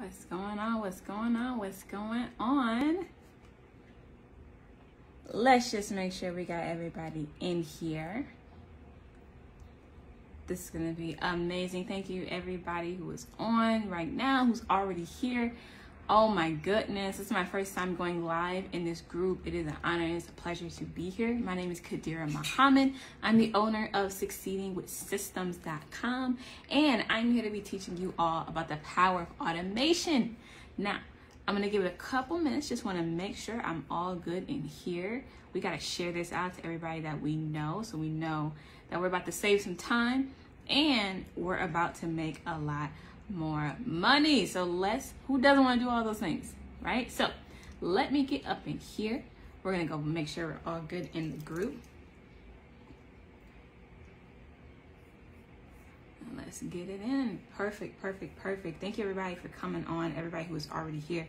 What's going on? What's going on? What's going on? Let's just make sure we got everybody in here. This is going to be amazing. Thank you, everybody who is on right now, who's already here. Oh my goodness, this is my first time going live in this group. It is an honor and it's a pleasure to be here. My name is Khadirah Muhammad. I'm the owner of succeedingwithsystems.com and I'm here to be teaching you all about the power of automation. Now, I'm gonna give it a couple minutes. Just wanna make sure I'm all good in here. We gotta share this out to everybody that we know so we know that we're about to save some time and we're about to make a lot more money. So let's, who doesn't want to do all those things, right? So let me get up in here. We're going to go make sure we're all good in the group. Let's get it in. Perfect, perfect, perfect. Thank you everybody for coming on, everybody who is already here.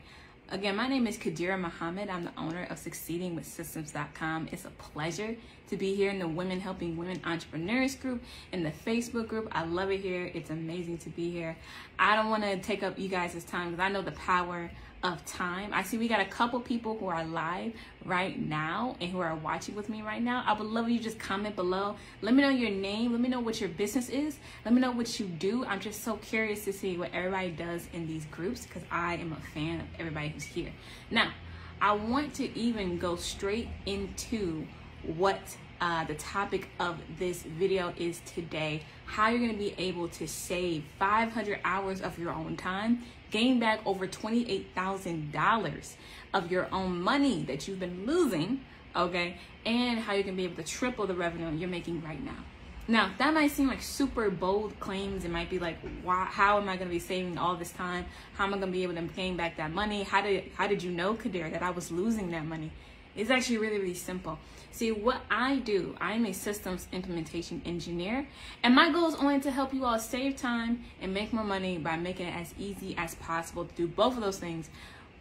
Again, my name is Khadirah Muhammad. I'm the owner of succeedingwithsystems.com. It's a pleasure to be here in the Women Helping Women Entrepreneurs group in the Facebook group. I love it here. It's amazing to be here. I don't want to take up you guys' time because I know the power of time. I see we got a couple people who are live right now and who are watching with me right now. I would love you just comment below. Let me know your name. Let me know what your business is. Let me know what you do. I'm just so curious to see what everybody does in these groups because I am a fan of everybody who's here. Now, I want to even go straight into what uh, the topic of this video is today how you're going to be able to save 500 hours of your own time gain back over $28,000 of your own money that you've been losing, okay? And how you can be able to triple the revenue you're making right now. Now, that might seem like super bold claims. It might be like, why, how am I going to be saving all this time? How am I going to be able to gain back that money? How did, how did you know, Kadir, that I was losing that money? It's actually really, really simple. See, what I do, I'm a systems implementation engineer, and my goal is only to help you all save time and make more money by making it as easy as possible to do both of those things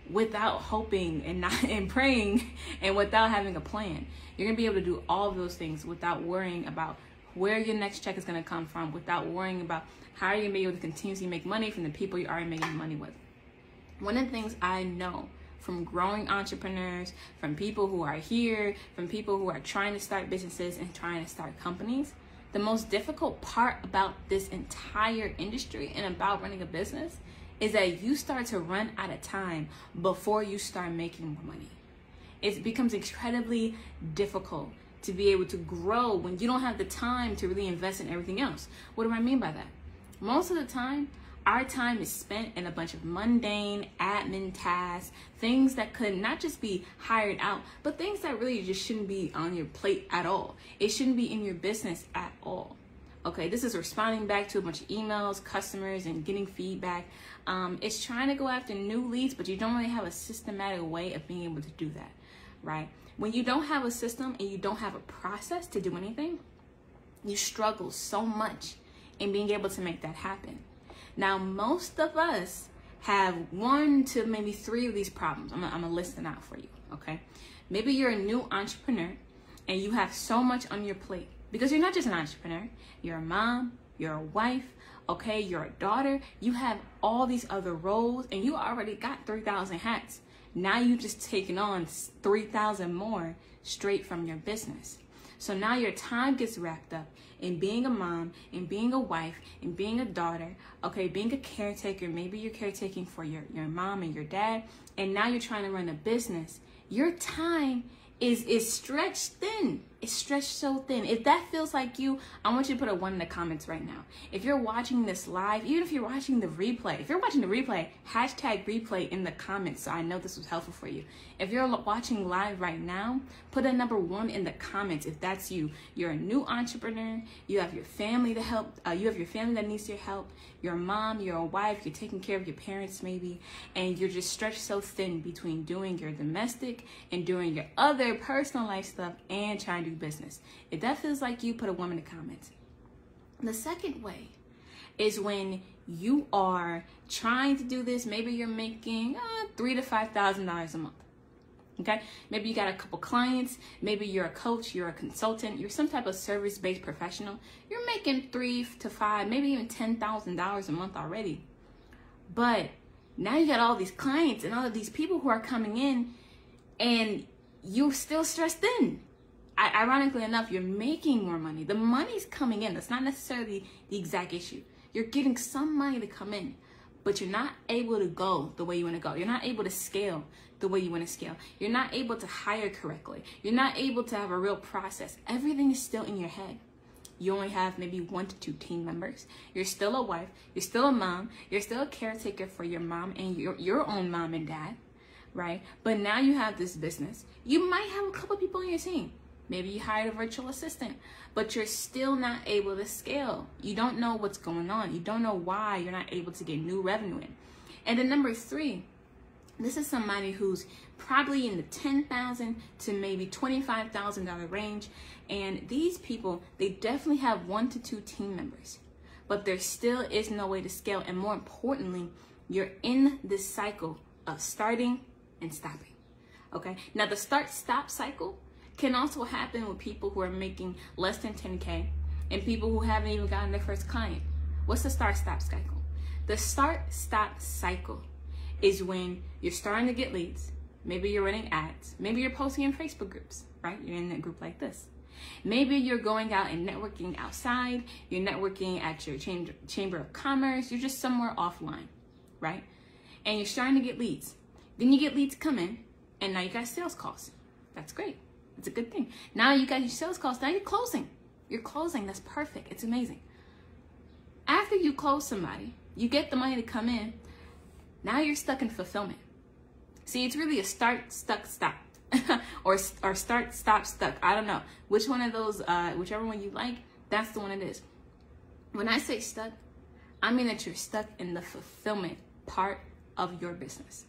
without hoping and not and praying and without having a plan. You're gonna be able to do all of those things without worrying about where your next check is gonna come from, without worrying about how you're gonna be able to continuously make money from the people you're already making money with. One of the things I know from growing entrepreneurs, from people who are here, from people who are trying to start businesses and trying to start companies. The most difficult part about this entire industry and about running a business is that you start to run out of time before you start making more money. It becomes incredibly difficult to be able to grow when you don't have the time to really invest in everything else. What do I mean by that? Most of the time, our time is spent in a bunch of mundane admin tasks, things that could not just be hired out, but things that really just shouldn't be on your plate at all. It shouldn't be in your business at all. Okay, this is responding back to a bunch of emails, customers, and getting feedback. Um, it's trying to go after new leads, but you don't really have a systematic way of being able to do that, right? When you don't have a system and you don't have a process to do anything, you struggle so much in being able to make that happen. Now, most of us have one to maybe three of these problems. I'm, I'm gonna list them out for you, okay? Maybe you're a new entrepreneur and you have so much on your plate because you're not just an entrepreneur, you're a mom, you're a wife, okay, you're a daughter, you have all these other roles and you already got 3,000 hats. Now you just taking on 3,000 more straight from your business. So now your time gets wrapped up in being a mom, in being a wife, in being a daughter, okay, being a caretaker. Maybe you're caretaking for your, your mom and your dad, and now you're trying to run a business. Your time is is stretched thin. It's stretched so thin. If that feels like you, I want you to put a one in the comments right now. If you're watching this live, even if you're watching the replay, if you're watching the replay, hashtag replay in the comments so I know this was helpful for you. If you're watching live right now, put a number one in the comments if that's you. You're a new entrepreneur, you have your family to help, uh, you have your family that needs your help, your mom, you're wife, you're taking care of your parents maybe, and you're just stretched so thin between doing your domestic and doing your other personal life stuff and trying to do business. If that feels like you, put a woman in the comments. The second way is when you are trying to do this. Maybe you're making uh, three to five thousand dollars a month. Okay, maybe you got a couple clients. Maybe you're a coach, you're a consultant, you're some type of service-based professional. You're making three to five, maybe even ten thousand dollars a month already, but Now you got all these clients and all of these people who are coming in, and you're still stressed in. Ironically enough, you're making more money. The money's coming in. That's not necessarily the exact issue. You're getting some money to come in, but you're not able to go the way you want to go. You're not able to scale the way you want to scale. You're not able to hire correctly. You're not able to have a real process. Everything is still in your head. You only have maybe one to two team members. You're still a wife. You're still a mom. You're still a caretaker for your mom and your, your own mom and dad, right? But now you have this business. You might have a couple people on your team. Maybe you hired a virtual assistant, but you're still not able to scale. You don't know what's going on. You don't know why you're not able to get new revenue in. And then number three, this is somebody who's probably in the 10,000 to maybe $25,000 range. And these people, they definitely have one to two team members, but there still is no way to scale. And more importantly, you're in this cycle of starting and stopping. Okay. Now the start stop cycle can also happen with people who are making less than 10K and people who haven't even gotten their first client. What's the start stop cycle? The start stop cycle is when you're starting to get leads. Maybe you're running ads. Maybe you're posting in Facebook groups, right? You're in a group like this. Maybe you're going out and networking outside. You're networking at your chamber, chamber of commerce. You're just somewhere offline, right? And you're starting to get leads. Then you get leads coming, and now you got sales calls. That's great. It's a good thing. Now you got your sales calls. Now you're closing. You're closing. That's perfect. It's amazing. After you close somebody, you get the money to come in. Now you're stuck in fulfillment. See, it's really a start, stuck, stop. or, or start, stop, stuck. I don't know. Which one of those, uh, whichever one you like, that's the one it is. When I say stuck, I mean that you're stuck in the fulfillment part of your business.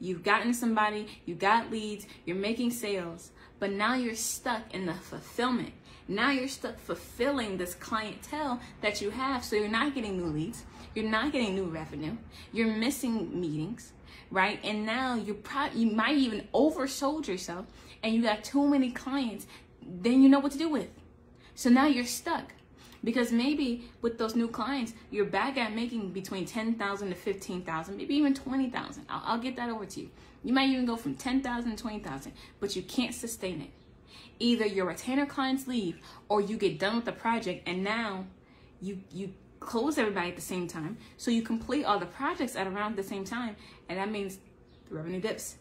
You've gotten somebody, you got leads, you're making sales, but now you're stuck in the fulfillment. Now you're stuck fulfilling this clientele that you have. So you're not getting new leads. You're not getting new revenue. You're missing meetings, right? And now you're pro- you might even oversold yourself and you got too many clients. Then you know what to do with. So now you're stuck because maybe with those new clients, you're back at making between 10,000 to 15,000, maybe even 20,000. I'll, I'll get that over to you. You might even go from 10,000 to 20,000, but you can't sustain it. Either your retainer clients leave or you get done with the project and now you you close everybody at the same time. So you complete all the projects at around the same time, and that means the revenue dips.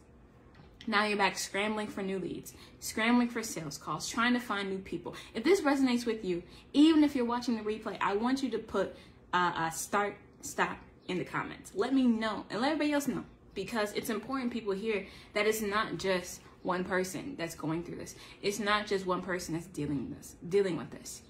Now you're back scrambling for new leads, scrambling for sales calls, trying to find new people. If this resonates with you, even if you're watching the replay, I want you to put uh, a start, stop in the comments. Let me know and let everybody else know because it's important people hear that it's not just one person that's going through this. It's not just one person that's dealing with this, dealing with this,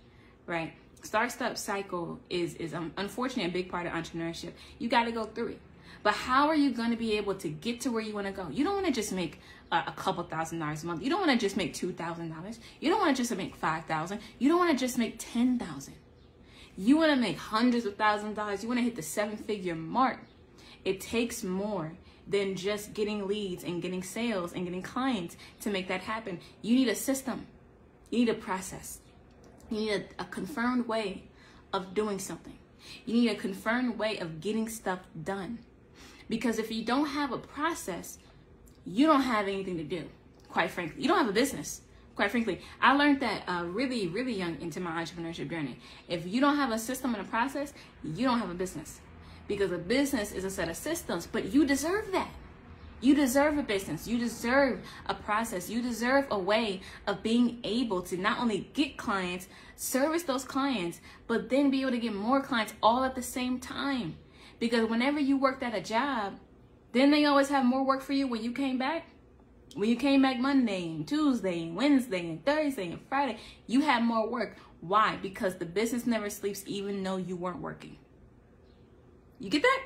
right? start stop cycle is is um, unfortunately a big part of entrepreneurship you got to go through it but how are you going to be able to get to where you want to go? You don't want to just make a, couple thousand dollars a month. You don't want to just make two thousand dollars. You don't want to just make five thousand. You don't want to just make ten thousand. You want to make hundreds of thousands of dollars. You want to hit the seven figure mark. It takes more than just getting leads and getting sales and getting clients to make that happen. You need a system. You need a process. You need a, a confirmed way of doing something. You need a confirmed way of getting stuff done. Because if you don't have a process, you don't have anything to do, quite frankly. You don't have a business, quite frankly. I learned that uh, really, really young into my entrepreneurship journey. If you don't have a system and a process, you don't have a business. Because a business is a set of systems, but you deserve that. You deserve a business. You deserve a process. You deserve a way of being able to not only get clients, service those clients, but then be able to get more clients all at the same time. Because whenever you worked at a job, then they always have more work for you when you came back. When you came back Monday and Tuesday and Wednesday and Thursday and Friday, you had more work. Why? Because the business never sleeps even though you weren't working. You get that?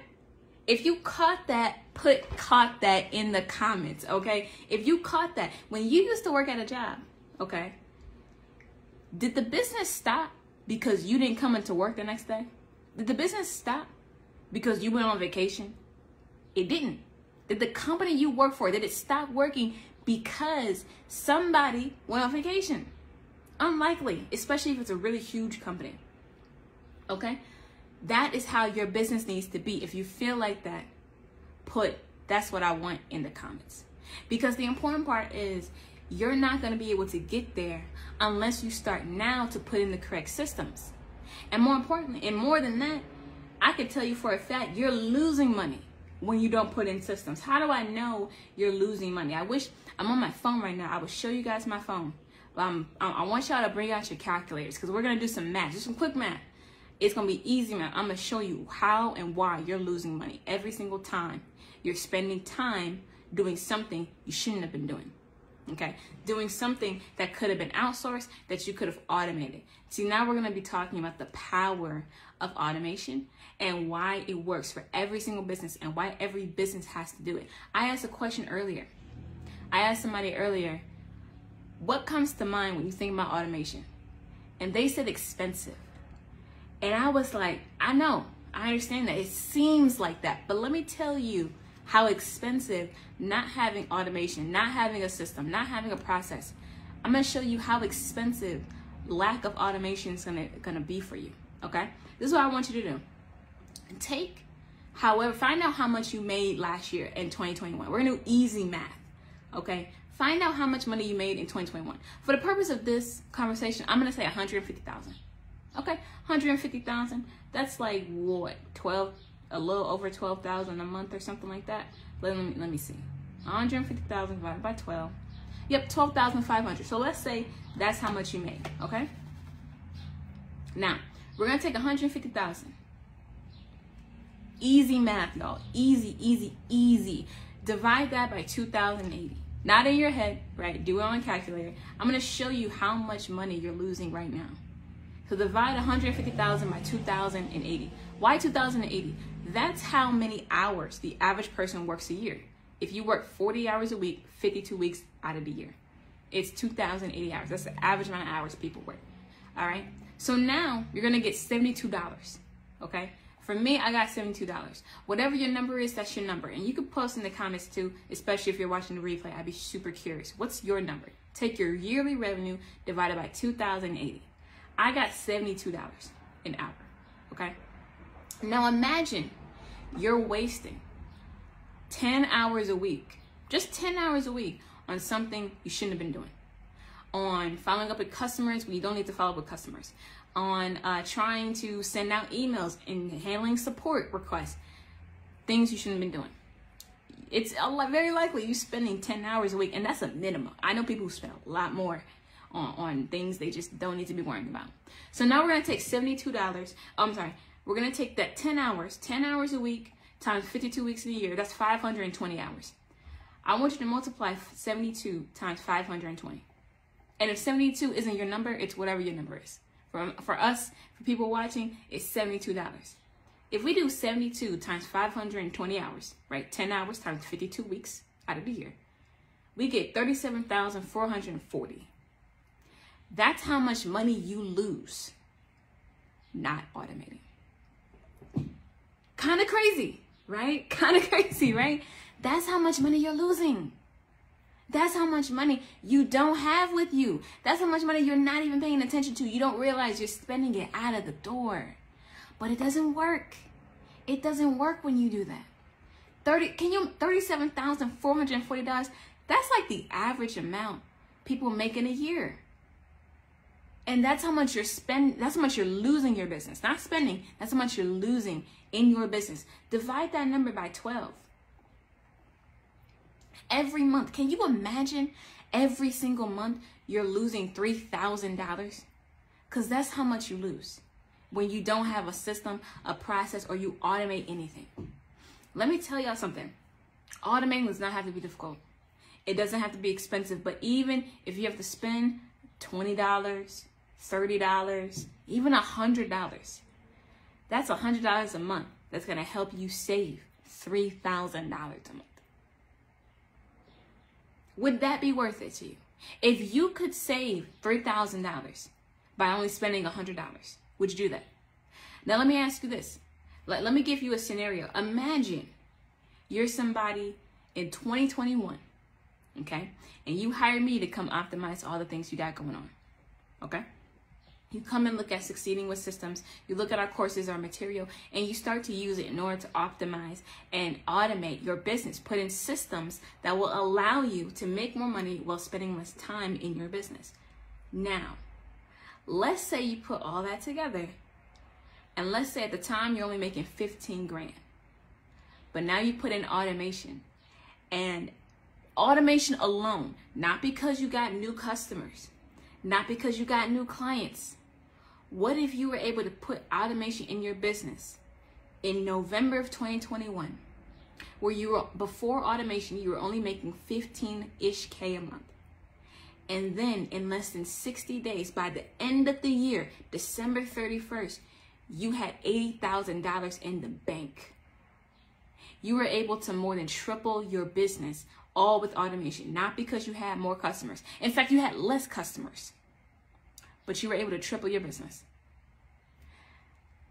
If you caught that, put caught that in the comments, okay? If you caught that, when you used to work at a job, okay? Did the business stop because you didn't come into work the next day? Did the business stop because you went on vacation? It didn't. Did the company you work for, did it stop working because somebody went on vacation? Unlikely, especially if it's a really huge company. Okay? That is how your business needs to be. If you feel like that, put that's what I want in the comments. Because the important part is you're not going to be able to get there unless you start now to put in the correct systems. And more importantly, and more than that, I can tell you for a fact you're losing money when you don't put in systems. How do I know you're losing money? I wish I'm on my phone right now. I will show you guys my phone. Um, I want y'all to bring out your calculators because we're to do some math, just some quick math. It's to be easy math. I'm to show you how and why you're losing money every single time you're spending time doing something you shouldn't have been doing. Okay, doing something that could have been outsourced that you could have automated. See, now we're going to be talking about the power of automation and why it works for every single business and why every business has to do it. I asked a question earlier. I asked somebody earlier, what comes to mind when you think about automation? And they said expensive. And I was like, I know, I understand that. It seems like that. But let me tell you how expensive not having automation, not having a system, not having a process. I'm going to show you how expensive lack of automation is going to be for you, okay? This is what I want you to do. Take however, find out how much you made last year in 2021. We're to do easy math, okay? Find out how much money you made in 2021. For the purpose of this conversation, I'm going to say 150,000. Okay? 150,000. That's like what? 12 a little over 12,000 a month or something like that. Let me let me see. 150,000 divided by 12. Yep, 12,500. So let's say that's how much you make, okay? Now, we're going to take 150,000. Easy math, y'all. Easy, easy, easy. Divide that by 2,080. Not in your head, right? Do it on a calculator. I'm going to show you how much money you're losing right now. So divide 150,000 by 2,080. Why 2,080? That's how many hours the average person works a year. If you work 40 hours a week, 52 weeks out of the year, it's 2,080 hours. That's the average amount of hours people work. All right. So now you're going to get $72. Okay. For me, I got $72. Whatever your number is, that's your number. And you can post in the comments too, especially if you're watching the replay. I'd be super curious. What's your number? Take your yearly revenue divided by 2,080. I got $72 an hour. Okay. Now imagine you're wasting 10 hours a week, just 10 hours a week on something you shouldn't have been doing. On following up with customers when you don't need to follow up with customers. On uh, trying to send out emails and handling support requests. Things you shouldn't have been doing. It's very likely you're spending 10 hours a week, and that's a minimum. I know people who spend a lot more on, on things they just don't need to be worrying about. So now we're going to take $72. Oh, I'm sorry, we're going to take that 10 hours, 10 hours a week times 52 weeks in a year. That's 520 hours. I want you to multiply 72 times 520. And if 72 isn't your number, it's whatever your number is. For, for us, for people watching, it's $72. If we do 72 times 520 hours, right, 10 hours times 52 weeks out of the year, we get 37,440. That's how much money you lose not automating kind of crazy, right? Kind of crazy, right? That's how much money you're losing. That's how much money you don't have with you. That's how much money you're not even paying attention to. You don't realize you're spending it out of the door. But it doesn't work. It doesn't work when you do that. 30 can you $37,440 that's like the average amount people make in a year. And that's how much you're spending, that's how much you're losing your business. Not spending, that's how much you're losing in your business. Divide that number by 12. Every month, can you imagine every single month you're losing $3,000? Because that's how much you lose when you don't have a system, a process, or you automate anything. Let me tell y'all something. Automating does not have to be difficult. It doesn't have to be expensive, but even if you have to spend $20, $30, even $100. That's $100 a month that's going to help you save $3,000 a month. Would that be worth it to you? If you could save $3,000 by only spending $100, would you do that? Now, let me ask you this. Let, let me give you a scenario. Imagine you're somebody in 2021, okay? And you hire me to come optimize all the things you got going on, okay? You come and look at succeeding with systems. You look at our courses our material and you start to use it in order to optimize and automate your business put in systems that will allow you to make more money while spending less time in your business. Now let's say you put all that together and let's say at the time you're only making 15 grand but now you put in automation and automation alone not because you got new customers not because you got new clients what if you were able to put automation in your business in November of 2021, where you were before automation, you were only making 15 ish K a month. And then in less than 60 days, by the end of the year, December 31st, you had $80,000 in the bank. You were able to more than triple your business all with automation, not because you had more customers. In fact, you had less customers but you were able to triple your business.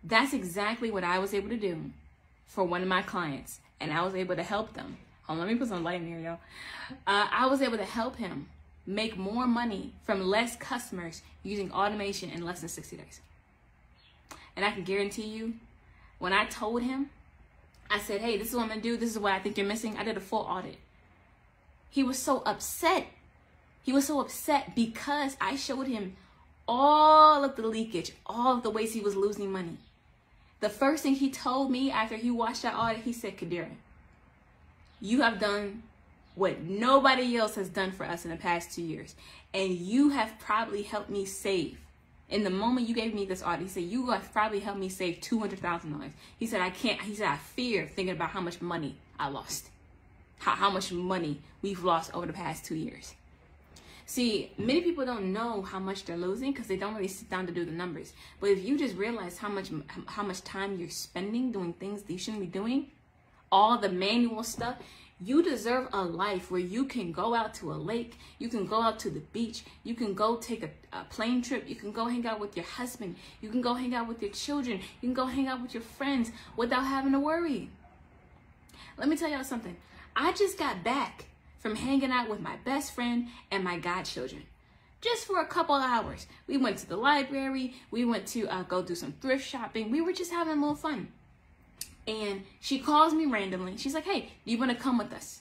That's exactly what I was able to do for one of my clients, and I was able to help them. Oh, let me put some light in here, y'all. Uh, I was able to help him make more money from less customers using automation in less than 60 days. And I can guarantee you, when I told him, I said, hey, this is what I'm gonna do, this is what I think you're missing, I did a full audit. He was so upset. He was so upset because I showed him all of the leakage, all of the ways he was losing money. The first thing he told me after he watched that audit, he said, Khadirah, you have done what nobody else has done for us in the past two years. And you have probably helped me save. In the moment you gave me this audit, he said, You have probably helped me save $200,000. He said, I can't, he said, I fear thinking about how much money I lost, how, how much money we've lost over the past two years. See, many people don't know how much they're losing because they don't really sit down to do the numbers. But if you just realize how much how much time you're spending doing things that you shouldn't be doing, all the manual stuff, you deserve a life where you can go out to a lake, you can go out to the beach, you can go take a, a, plane trip, you can go hang out with your husband, you can go hang out with your children, you can go hang out with your friends without having to worry. Let me tell y'all something. I just got back from hanging out with my best friend and my godchildren. Just for a couple hours. We went to the library. We went to uh, go do some thrift shopping. We were just having a little fun. And she calls me randomly. She's like, hey, do you want to come with us?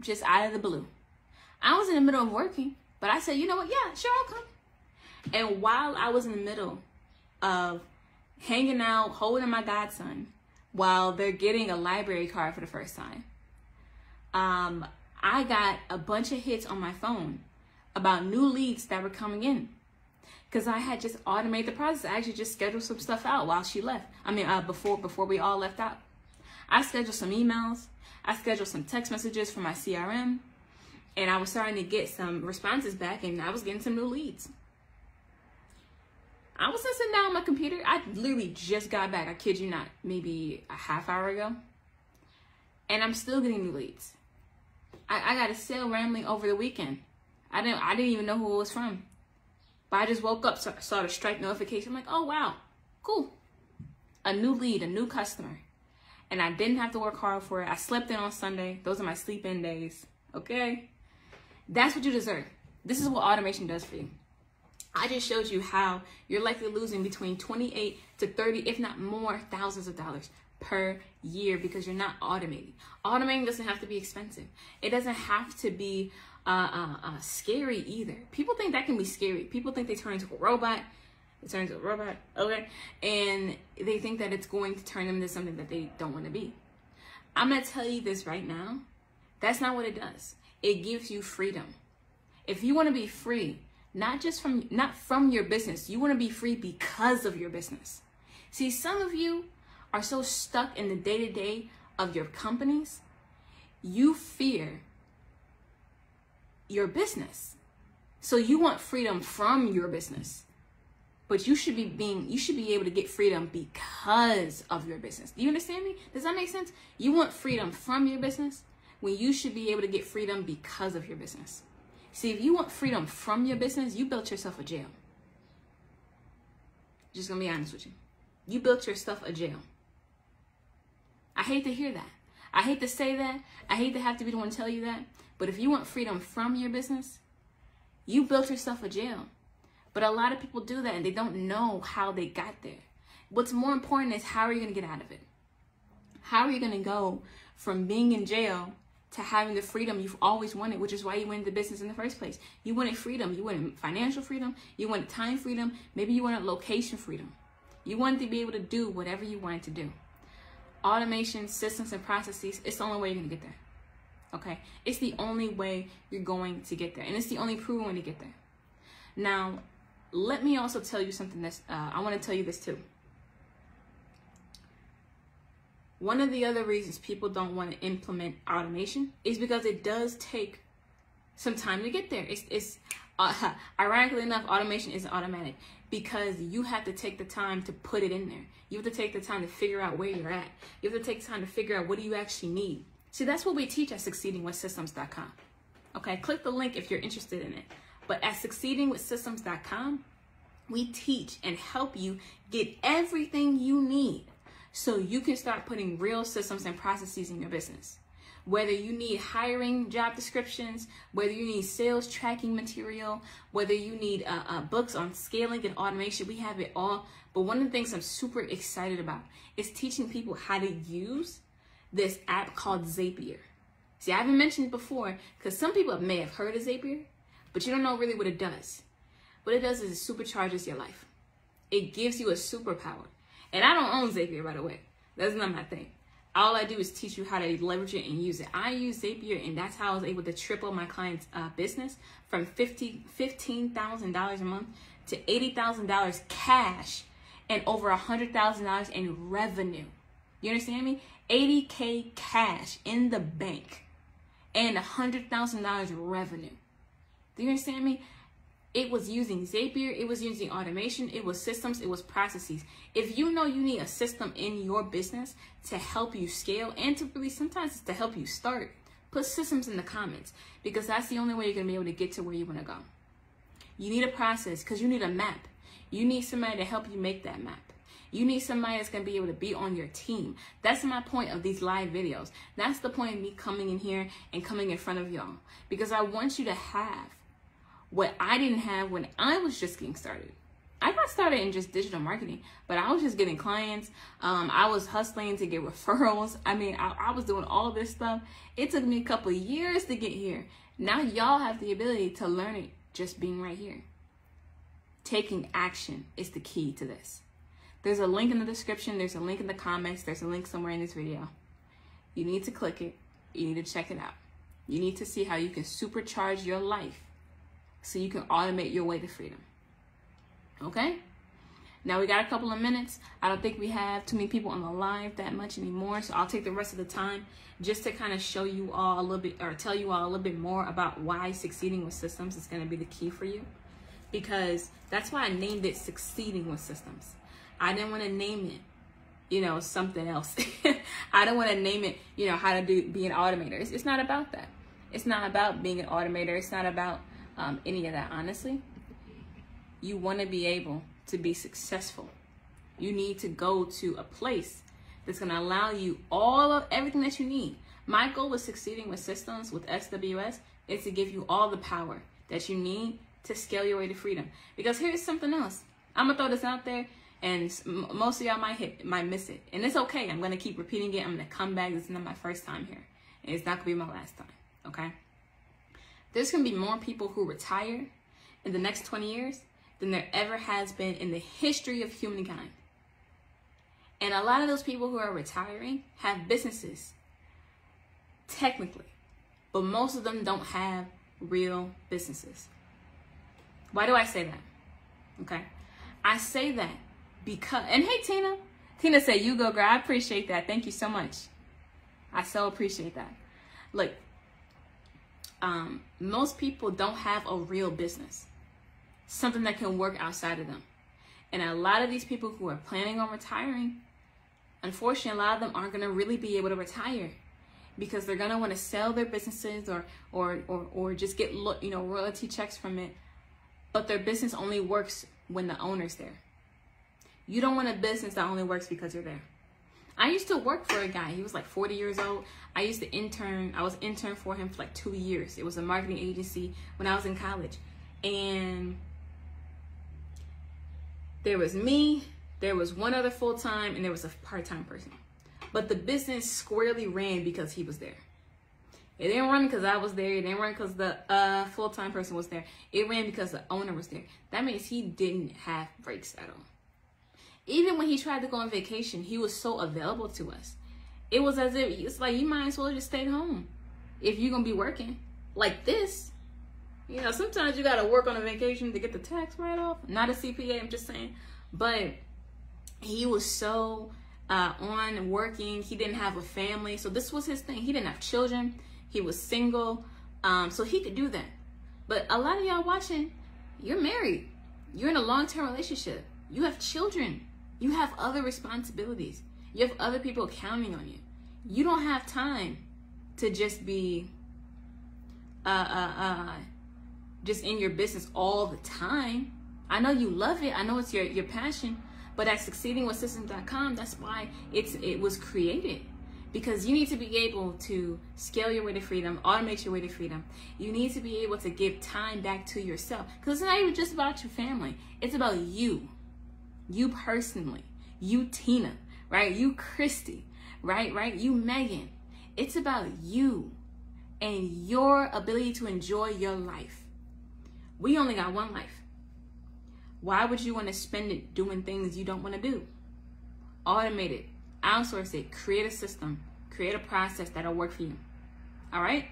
Just out of the blue. I was in the middle of working, but I said, you know what? Yeah, sure, I'll come. And while I was in the middle of hanging out, holding my godson, while they're getting a library card for the first time, um, I got a bunch of hits on my phone about new leads that were coming in because I had just automated the process. I actually just scheduled some stuff out while she left. I mean, uh, before before we all left out. I scheduled some emails. I scheduled some text messages for my CRM, and I was starting to get some responses back, and I was getting some new leads. I was sitting down on my computer. I literally just got back. I kid you not, maybe a half hour ago, and I'm still getting new leads. I, I got a sale rambling over the weekend. I didn't I didn't even know who it was from. But I just woke up, saw, saw the Stripe notification. I'm like, oh wow, cool. A new lead, a new customer. And I didn't have to work hard for it. I slept in on Sunday. Those are my sleep in days. Okay? That's what you deserve. This is what automation does for you. I just showed you how you're likely losing between 28 to 30, if not more, thousands of dollars per year because you're not automating. Automating doesn't have to be expensive. It doesn't have to be uh, uh, uh, scary either. People think that can be scary. People think they turn into a robot. They turn into a robot, okay? And they think that it's going to turn them into something that they don't want to be. I'm going to tell you this right now. That's not what it does. It gives you freedom. If you want to be free, not just from not from your business, you want to be free because of your business. See, some of you are so stuck in the day to day of your companies, you fear your business. So you want freedom from your business. But you should be being you should be able to get freedom because of your business. Do you understand me? Does that make sense? You want freedom from your business when you should be able to get freedom because of your business. See, if you want freedom from your business, you built yourself a jail. Just gonna be honest with you. You built yourself a jail. I hate to hear that. I hate to say that. I hate to have to be the one to tell you that. But if you want freedom from your business, you built yourself a jail But a lot of people do that and they don't know how they got there. What's more important is how are you going to get out of it? How are you going to go from being in jail to having the freedom you've always wanted, which is why you went into business in the first place. You wanted freedom. You wanted financial freedom. You wanted time freedom. Maybe you wanted location freedom. You wanted to be able to do whatever you wanted to do. Automation, systems, and processes, it's the only way you're going to get there. Okay? It's the only way you're going to get there. And it's the only proven way to get there. Now, let me also tell you something that's, uh, I want to tell you this too. One of the other reasons people don't want to implement automation is because it does take some time to get there. It's, it's uh, ironically enough, automation isn't automatic because you have to take the time to put it in there. You have to take the time to figure out where you're at. You have to take time to figure out what do you actually need. See, that's what we teach at succeedingwithsystems.com. Okay, click the link if you're interested in it. But at succeedingwithsystems.com, we teach and help you get everything you need so you can start putting real systems and processes in your business. Whether you need hiring job descriptions, whether you need sales tracking material, whether you need uh, uh, books on scaling and automation, we have it all. But one of the things I'm super excited about is teaching people how to use this app called Zapier. See, I haven't mentioned it before because some people may have heard of Zapier, but you don't know really what it does. What it does is it supercharges your life. It gives you a superpower. And I don't own Zapier, by the way. That's not my thing. All I do is teach you how to leverage it and use it. I use Zapier, and that's how I was able to triple my client's uh, business from $50, $15,000 a month to $80,000 cash and over $100,000 in revenue. You understand me? 80K cash in the bank and $100,000 revenue. Do you understand me? It was using Zapier, it was using automation, it was systems, it was processes. If you know you need a system in your business to help you scale and to really sometimes it's to help you start, put systems in the comments because that's the only way you're to be able to get to where you want to go. You need a process because you need a map. You need somebody to help you make that map. You need somebody that's going to be able to be on your team. That's my point of these live videos. That's the point of me coming in here and coming in front of y'all because I want you to have what I didn't have when I was just getting started. I got started in just digital marketing, but I was just getting clients. Um, I was hustling to get referrals. I mean, I, I was doing all this stuff. It took me a couple years to get here. Now y'all have the ability to learn it just being right here. Taking action is the key to this. There's a link in the description. There's a link in the comments. There's a link somewhere in this video. You need to click it. You need to check it out. You need to see how you can supercharge your life so you can automate your way to freedom. Okay? Now we got a couple of minutes. I don't think we have too many people on the live that much anymore, so I'll take the rest of the time just to kind of show you all a little bit or tell you all a little bit more about why succeeding with systems is going to be the key for you. Because that's why I named it Succeeding with Systems. I didn't want to name it, you know, something else. I don't want to name it, you know, how to do be an automator. It's, it's not about that. It's not about being an automator. It's not about um, any of that, honestly. You want to be able to be successful. You need to go to a place that's going to allow you all of everything that you need. My goal with succeeding with systems with SWS is to give you all the power that you need to scale your way to freedom. Because here's something else. I'm gonna throw this out there, and most of y'all might hit, might miss it, and it's okay. I'm gonna keep repeating it. I'm gonna come back. This is not my first time here, and it's not gonna be my last time. Okay. There's going to be more people who retire in the next 20 years than there ever has been in the history of humankind. And a lot of those people who are retiring have businesses, technically, but most of them don't have real businesses. Why do I say that? Okay. I say that because, and hey, Tina. Tina said, You go, girl. I appreciate that. Thank you so much. I so appreciate that. Look, um, most people don't have a real business, something that can work outside of them. And a lot of these people who are planning on retiring, unfortunately, a lot of them aren't going to really be able to retire because they're going to want to sell their businesses or, or, or, or just get, you know, royalty checks from it. But their business only works when the owner's there. You don't want a business that only works because you're there. I used to work for a guy. He was like 40 years old. I used to intern. I was intern for him for like two years. It was a marketing agency when I was in college. And there was me, there was one other full time, and there was a part time person. But the business squarely ran because he was there. It didn't run because I was there. It didn't run because the uh, full time person was there. It ran because the owner was there. That means he didn't have breaks at all. Even when he tried to go on vacation, he was so available to us. It was as if it's like you might as well just stay home if you're gonna be working like this. You know, sometimes you gotta work on a vacation to get the tax write off. Not a CPA, I'm just saying. But he was so uh, on working. He didn't have a family, so this was his thing. He didn't have children. He was single, um, so he could do that. But a lot of y'all watching, you're married. You're in a long-term relationship. You have children. You have other responsibilities. You have other people counting on you. You don't have time to just be uh, uh, uh, just in your business all the time. I know you love it. I know it's your, your passion. But at succeedingwithsystems.com, that's why it's it was created. Because you need to be able to scale your way to freedom, automate your way to freedom. You need to be able to give time back to yourself. Because it's not even just about your family. It's about you. You personally. You Tina, right? You Christy, right? Right? You Megan. It's about you and your ability to enjoy your life. We only got one life. Why would you want to spend it doing things you don't want to do? Automate it, outsource it, create a system, create a process that'll work for you. All right?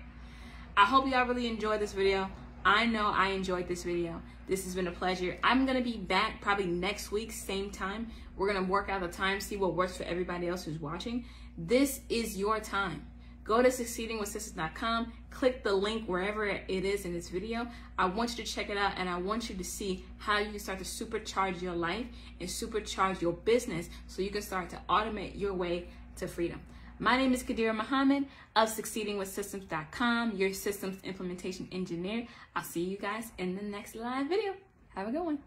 I hope y'all really enjoyed this video. I know I enjoyed this video. This has been a pleasure. I'm going to be back probably next week, same time. We're going to work out the time, see what works for everybody else who's watching. This is your time. Go to succeedingwithsystems.com, click the link wherever it is in this video. I want you to check it out and I want you to see how you can start to supercharge your life and supercharge your business so you can start to automate your way to freedom. My name is Khadirah Muhammad of succeedingwithsystems.com, your systems implementation engineer. I'll see you guys in the next live video. Have a good one.